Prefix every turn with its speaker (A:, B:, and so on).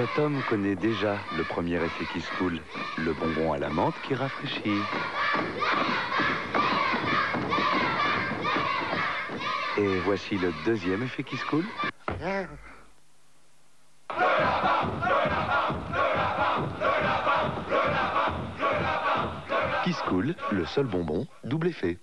A: Cet homme connaît déjà le premier effet qui se coule, le bonbon à la menthe qui rafraîchit. Et voici le deuxième effet qui se coule. Qui se coule, le seul bonbon, double effet.